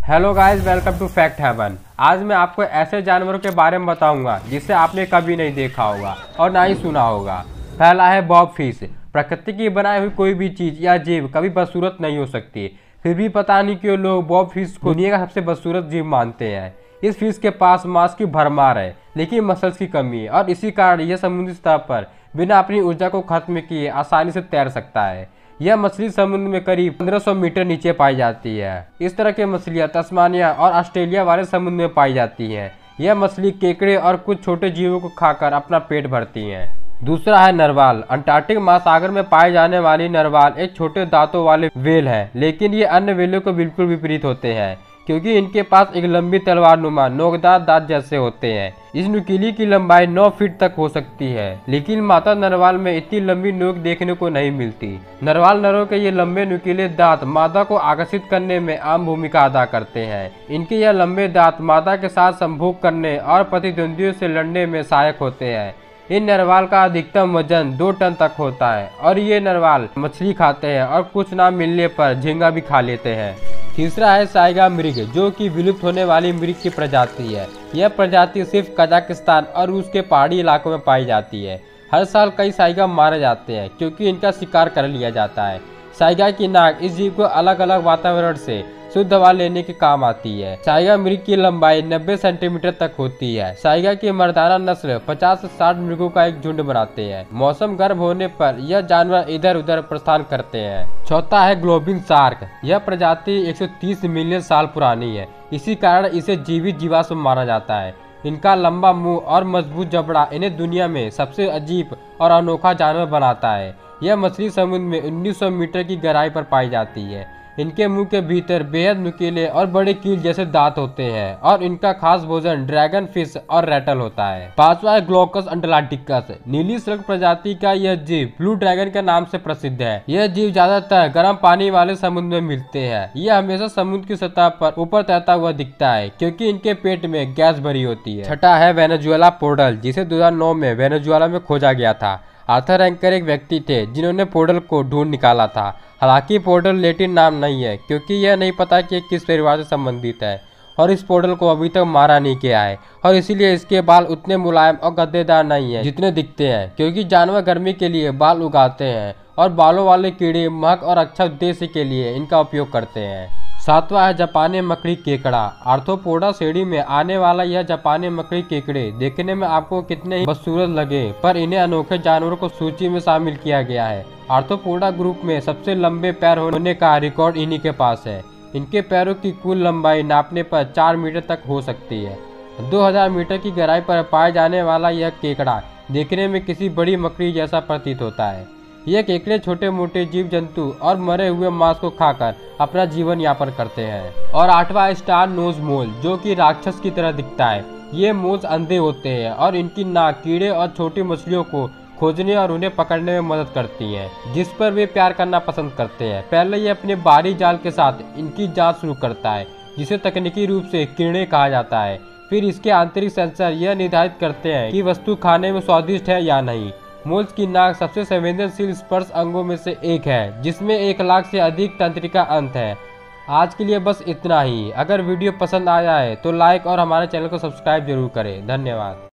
Hello guys welcome to fact haven आज मैं आपको ऐसे जानवरों के बारे में बताऊँगा, जिसे आपने कभी नहीं देखा होगा और ना ही सुना होगा। पहला है बॉब फ़िश प्रकृति की बनाई हुई कोई भी चीज़ या जीव कभी बदसूरत नहीं हो सकती। फिर भी पता नहीं क्यों लोग बॉब फ़िश को दुनिया का सबसे बदसूरत जीव मानते हैं। इस फ़िश के पास मांस की भरमार है, लेकिन मसल्स की कमी है और इसी कारण यह समुद्री सतह पर बिना अपनी ऊर्जा को खत्म किए आसानी से तैर सकता है। यह मछली समुद्र में करीब 1500 मीटर नीचे पाई जाती है। इस तरह की मछलियाँ तस्मानिया और ऑस्ट्रेलिया वाले समुद्र में पाई जाती हैं। यह मछली केकड़े और कुछ छोटे जीवों को खाकर अपना पेट भरती हैं। दूसरा है नरवाल। अंटार्कटिक महासागर में पाए जाने वाली नरवाल एक छोटे दांतों वाले वेल है, लेकिन ये अन्य वेलों को बिल्कुल विपरीत होते हैं। क्योंकि इनके पास एक लंबी तलवार नुमा नोकदार दांत जैसे होते हैं। इस नुकीली की लंबाई 9 फीट तक हो सकती है, लेकिन माता नरवाल में इतनी लंबी नोक देखने को नहीं मिलती। नरवाल नरों के ये लंबे नुकीले दांत मादा को आकर्षित करने में आम भूमिका अदा करते हैं। इनके यह लंबे दांत मादा के साथ संभोग करने और प्रतिद्वंदियों से लड़ने में सहायक होते हैं। इन नरवाल का अधिकतम वज़न दो टन तक होता है और ये नरवाल मछली खाते हैं और कुछ ना मिलने पर झींगा भी खा लेते हैं। तीसरा है साइगा मृग, जो कि विलुप्त होने वाली मृग की प्रजाति है। यह प्रजाति सिर्फ़ कजाकिस्तान और उसके पहाड़ी इलाकों में पाई जाती है। हर साल कई साइगा मारे जाते हैं, क्योंकि इनका शिकार कर लिया जाता है। साइगा की नाक इस जीव को अलग अलग वातावरण से शुद्ध हवा लेने के काम आती है। साइगा मृग की लंबाई 90 सेंटीमीटर तक होती है। साइगा की मर्दाना नस्ल 50 से 60 मृगों का एक झुंड बनाते हैं। मौसम गर्म होने पर यह जानवर इधर उधर प्रस्थान करते हैं। चौथा है ग्लोबिन शार्क। यह प्रजाति 130 मिलियन साल पुरानी है। इसी कारण इसे जीवित जीवाश्म माना जाता है। इनका लंबा मुँह और मज़बूत जबड़ा इन्हें दुनिया में सबसे अजीब और अनोखा जानवर बनाता है। यह मछली समुद्र में 1900 मीटर की गहराई पर पाई जाती है। इनके मुँह के भीतर बेहद नुकीले और बड़े कील जैसे दांत होते हैं और इनका खास भोजन ड्रैगन फ़िश और रेटल होता है। पांचवा है ग्लोकस अंटलाटिकस नीली सड़क प्रजाति का यह जीव ब्लू ड्रैगन के नाम से प्रसिद्ध है। यह जीव ज़्यादातर गर्म पानी वाले समुद्र में मिलते हैं। यह हमेशा समुद्र की सतह पर ऊपर तैरता हुआ दिखता है, क्योंकि इनके पेट में गैस भरी होती है। छठा है वेनेजुएला पोर्टल, जिसे दो हज़ार नौ में वेनेजुएला में खोजा गया था। आर्थर एंकर एक व्यक्ति थे, जिन्होंने पोर्टल को ढूंढ निकाला था। हालाँकि पोर्टल लेटिन नाम नहीं है, क्योंकि यह नहीं पता कि किस परिवार से संबंधित है, और इस पोर्टल को अभी तक मारा नहीं गया है, और इसीलिए इसके बाल उतने मुलायम और गद्देदार नहीं है, जितने दिखते हैं, क्योंकि जानवर गर्मी के लिए बाल उगाते हैं, और बालों वाले कीड़े महक और अच्छा उद्देश्य के लिए इनका उपयोग करते हैं। सातवां है जापानी मकड़ी केकड़ा। आर्थोपोडा श्रेणी में आने वाला यह जापानी मकड़ी केकड़े। देखने में आपको कितने ही बदसूरत लगे, पर इन्हें अनोखे जानवरों को सूची में शामिल किया गया है। आर्थोपोडा ग्रुप में सबसे लंबे पैर होने का रिकॉर्ड इन्हीं के पास है। इनके पैरों की कुल लंबाई नापने पर चार मीटर तक हो सकती है। 2000 मीटर की गहराई पर पाए जाने वाला यह केकड़ा देखने में किसी बड़ी मकड़ी जैसा प्रतीत होता है। ये केकड़े छोटे मोटे जीव जंतु और मरे हुए मांस को खाकर अपना जीवन यापन करते हैं। और आठवां स्टार नोज़ मोल, जो कि राक्षस की तरह दिखता है। ये मोज अंधे होते हैं और इनकी नाक कीड़े और छोटी मछलियों को खोजने और उन्हें पकड़ने में मदद करती है, जिस पर वे प्यार करना पसंद करते हैं। पहले ये अपने बारी जाल के साथ इनकी जाँच शुरू करता है, जिसे तकनीकी रूप से किरणे कहा जाता है। फिर इसके आंतरिक सेंसर यह निर्धारित करते हैं कि वस्तु खाने में स्वादिष्ट है या नहीं। मोल्स की नाक सबसे संवेदनशील स्पर्श अंगों में से एक है, जिसमें एक लाख से अधिक तंत्रिका अंत है। आज के लिए बस इतना ही। अगर वीडियो पसंद आया है तो लाइक और हमारे चैनल को सब्सक्राइब ज़रूर करें। धन्यवाद।